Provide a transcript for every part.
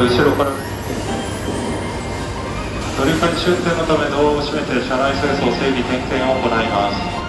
と後ろから乗り換え終点のため道アを閉めて車内清掃整備点検を行います。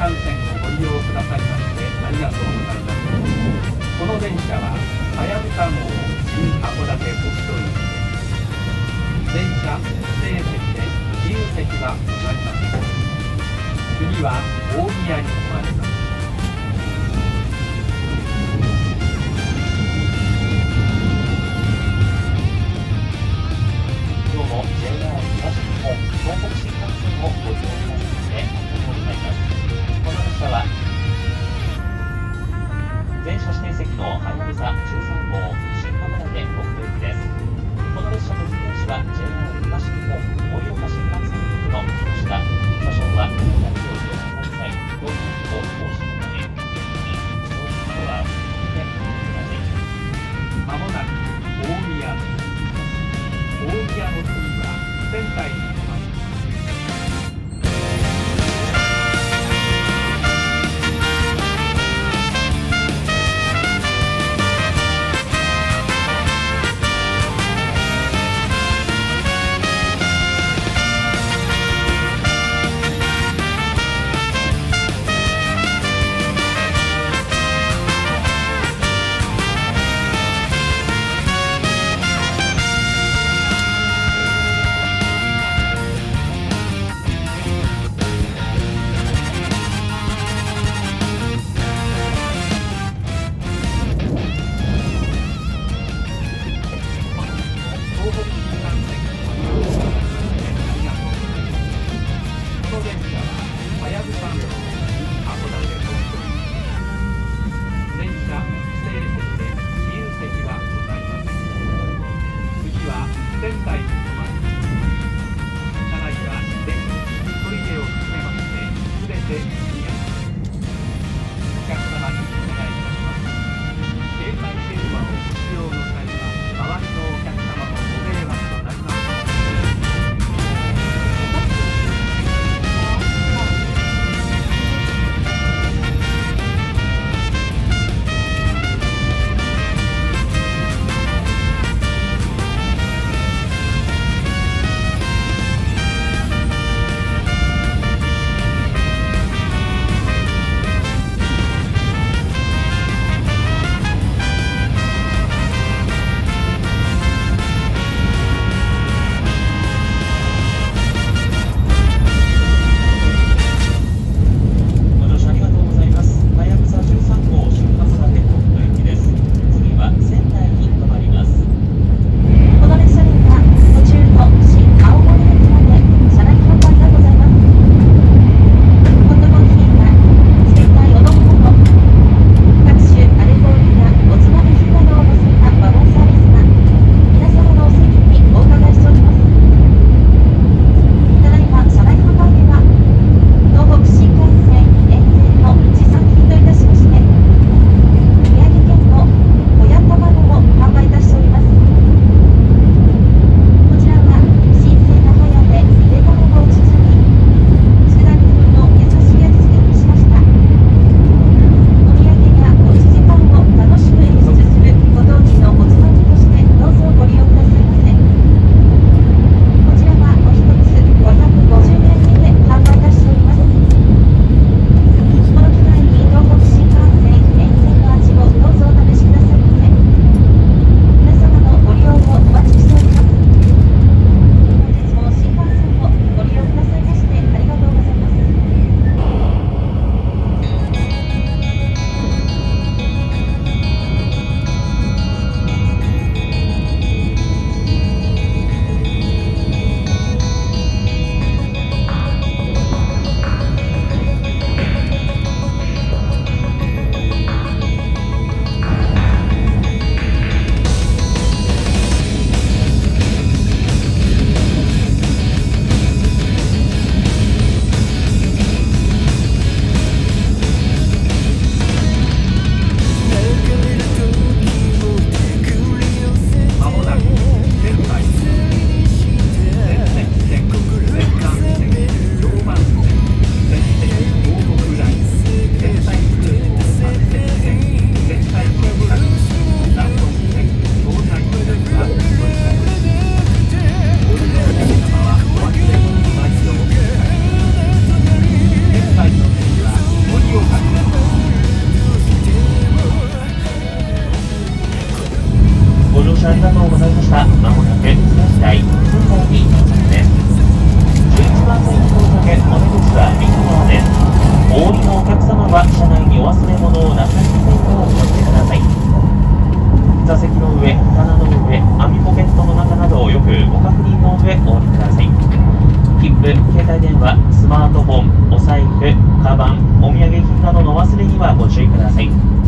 something. 座席の上、棚の上、網ポケットの中などをよくご確認の上お降りください。切符、携帯電話、スマートフォン、お財布、カバン、お土産品などの忘れにはご注意ください。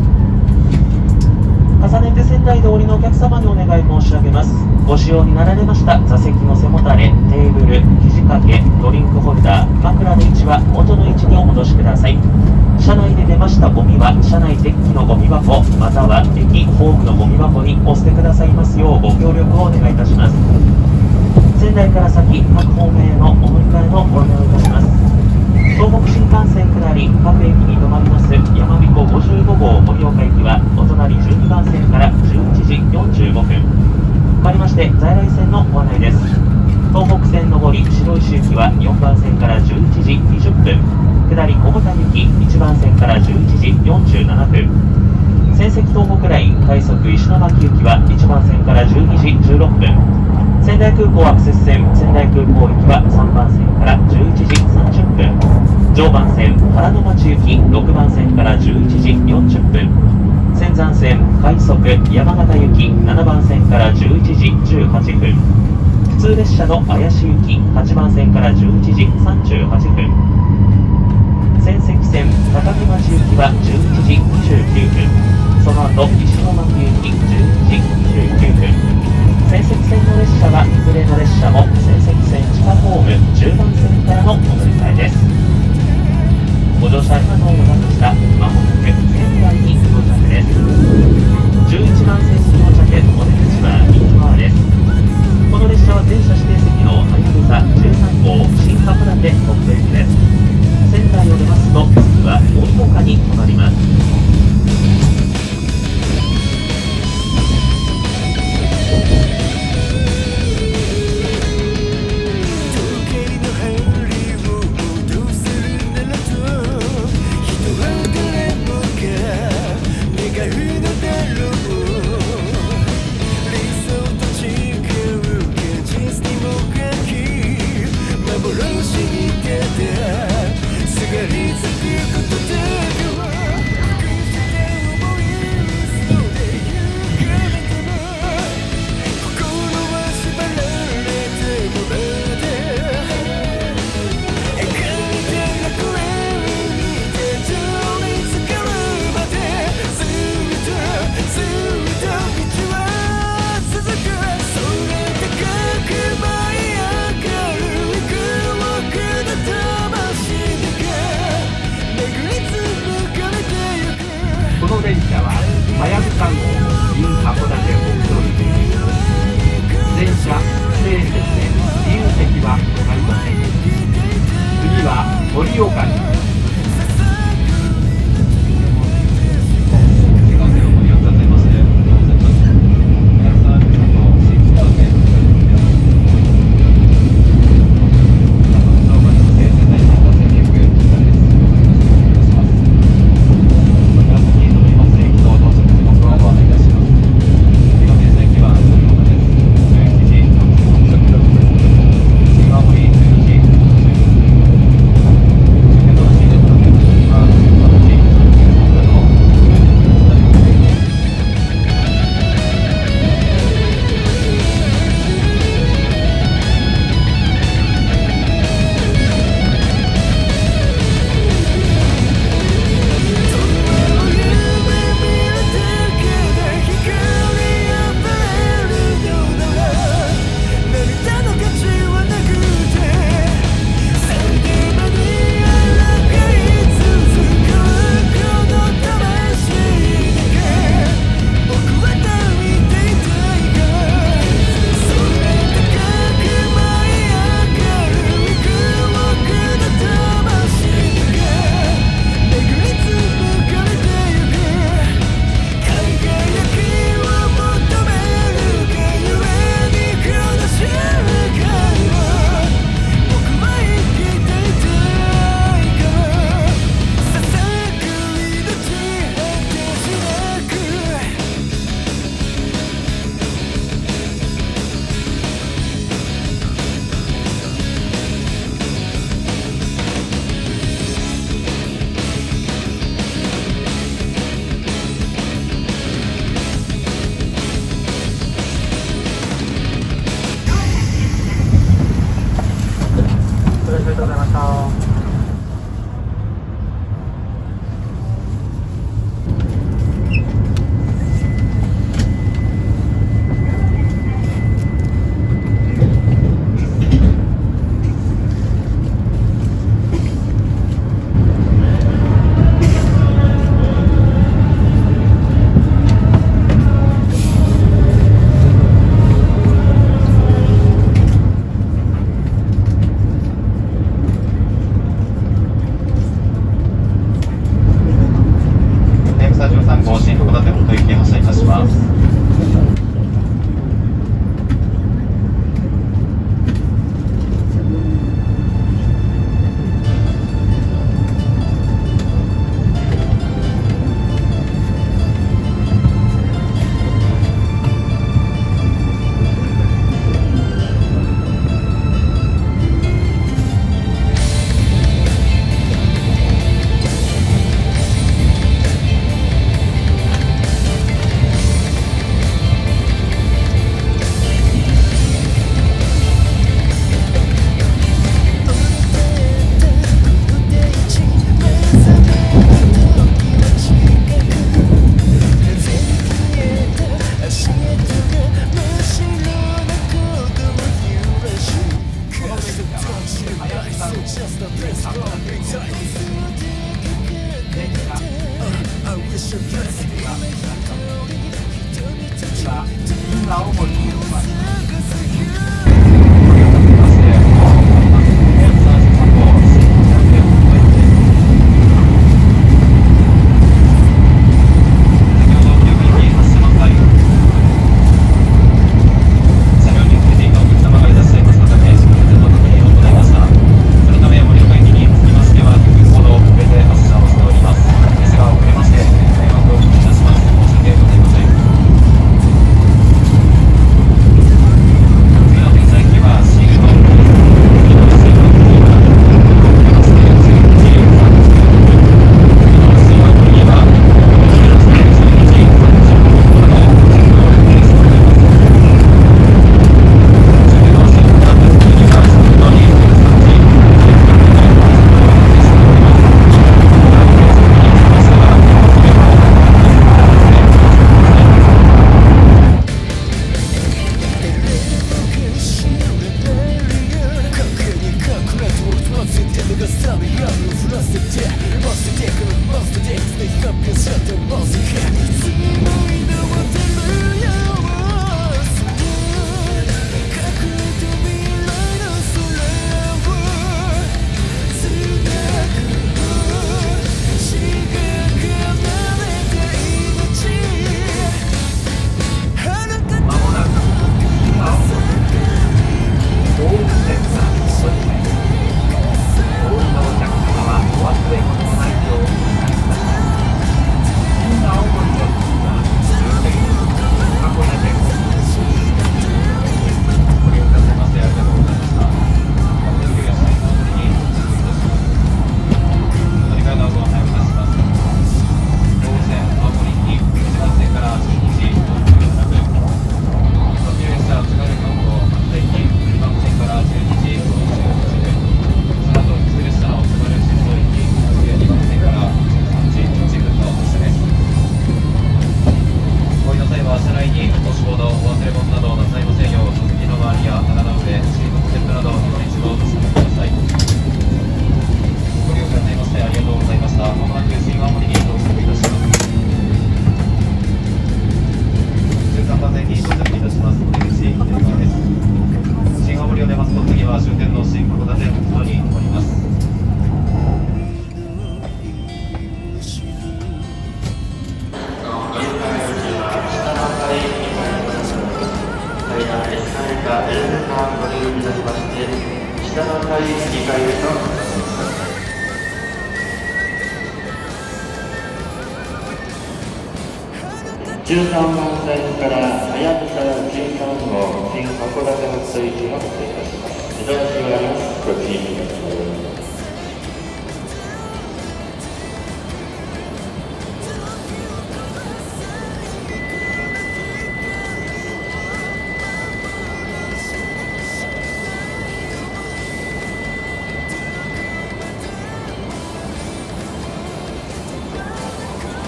重ねて仙台通りのお客様にお願い申し上げます。ご使用になられました。座席の背もたれテーブル肘掛けドリンクホルダー枕の位置は元の位置にお戻しください。車内で出ましたゴミは車内デッキのゴミ箱または駅ホームのゴミ箱にお捨てくださいますようご協力をお願いいたします。仙台から先各方面へのお乗り換えのご案内をいたします。北新幹線下り各駅に停まりますやまびこ55号盛岡駅はお隣12番線から11時45分変わりまして在来線のご案内です東北線上り白石行きは4番線から11時20分下り小豚行き1番線から11時47分仙石東北ライン快速石巻行きは1番線から12時16分仙台空港アクセス線仙台空港行きは3番線から11時30分常磐線原野町行き6番線から11時40分。仙山線快速山形行き7番線から11時18分。普通列車の綾市行き8番線から11時38分。仙石線高木町行きは11時29分。その後石巻行き12時29分。仙石線の列車はいずれの列車も仙石線地下ホーム10番線からのお乗り換えです。ご乗車ありがとうございましたまもなく仙台に到着です11番線に到着お出口は右側ですこの列車は全車指定席のはやぶさ13号新函館特別です仙台を出ますと次は盛岡に止まります13番線から早くから13号新函館発行きが発生いたします。移動中はご注意く。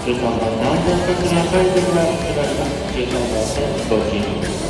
13番南東的な海線が下りま。13番でご